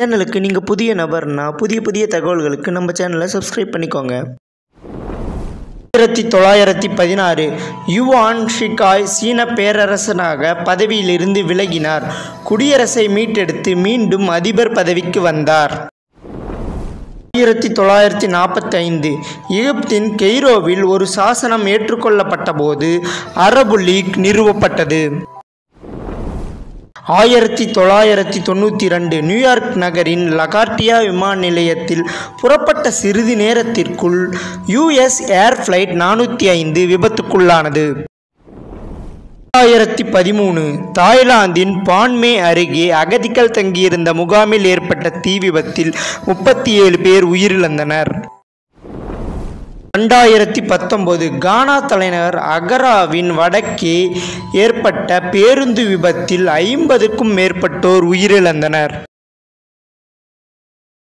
சேனலுக்கு நீங்கள் புதிய நபர்னா புதிய புதிய தகவல்களுக்கு நம்ம சேனலை சப்ஸ்கிரைப் பண்ணிக்கோங்க. ஆயிரத்தி தொள்ளாயிரத்தி பதினாறு யுவான் ஷிகாய் சீன பேரரசனாக பதவியிலிருந்து விலகினார். குடியரசை மீட்டெடுத்து மீண்டும் அதிபர் பதவிக்கு வந்தார். ஆயிரத்தி தொள்ளாயிரத்தி நாற்பத்தைந்து எகிப்தின் கெய்ரோவில் ஒரு சாசனம் ஏற்றுக்கொள்ளப்பட்டபோது அரபு லீக் நிறுவப்பட்டது. ஆயிரத்தி தொள்ளாயிரத்தி தொண்ணூற்றி ரெண்டு நியூயார்க் நகரின் லகார்டியா விமான நிலையத்தில் புறப்பட்ட சிறிது நேரத்திற்குள் யுஎஸ் ஏர் ஃப்ளைட் நானூற்றி ஐந்து விபத்துக்குள்ளானது. இரண்டாயிரத்தி பதிமூணு தாய்லாந்தின் பான்மே அருகே அகதிகள் தங்கியிருந்த முகாமில் ஏற்பட்ட தீ விபத்தில் முப்பத்தி ஏழு பேர் உயிரிழந்தனர். ரெண்டாயிரத்தி பத்தொம்போது கானா தலைநகர் அகராவின் வடக்கே ஏற்பட்ட பேருந்து விபத்தில் ஐம்பதுக்கும் மேற்பட்டோர் உயிரிழந்தனர்.